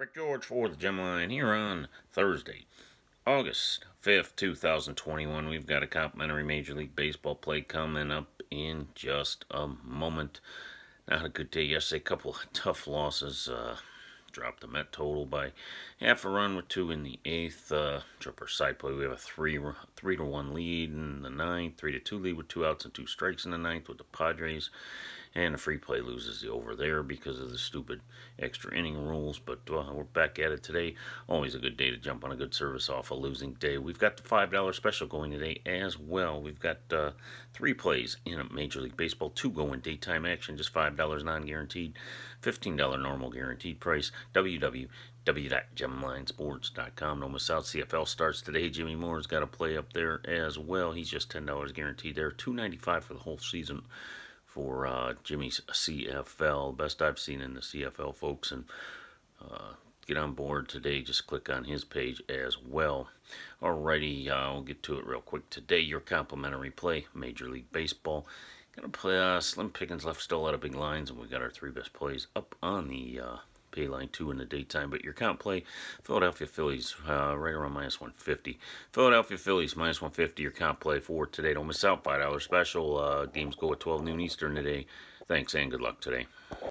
Rick George for the Gemline here on Thursday, August 5th, 2021. We've got a complimentary Major League Baseball play coming up in just a moment. Not a good day yesterday. A couple of tough losses. Uh, dropped the Met total by half a run with two in the eighth. Uh, Tripper side play. We have a three three to one lead in the ninth. Three to two lead with two outs and two strikes in the ninth with the Padres. And the free play loses the over there because of the stupid extra inning rules. But uh, we're back at it today. Always a good day to jump on a good service off a losing day. We've got the $5 special going today as well. We've got uh, three plays in Major League Baseball. Two go in daytime action, just $5 non-guaranteed. $15 normal guaranteed price. www.gemlinesports.com. No miss out. CFL starts today. Jimmy Moore's got a play up there as well. He's just $10 guaranteed there. $2.95 for the whole season for uh, Jimmy's CFL. Best I've seen in the CFL, folks. And uh, get on board today. Just click on his page as well. Alrighty, uh, we'll get to it real quick. Today, your complimentary play, Major League Baseball. Gonna play uh, Slim Pickens left still out of big lines, and we got our three best plays up on the uh, pay line two in the daytime. But your count play, Philadelphia Phillies, uh, right around minus 150. Philadelphia Phillies, minus 150, your count play for today. Don't miss out, $5 special. Uh, games go at 12 noon Eastern today. Thanks and good luck today.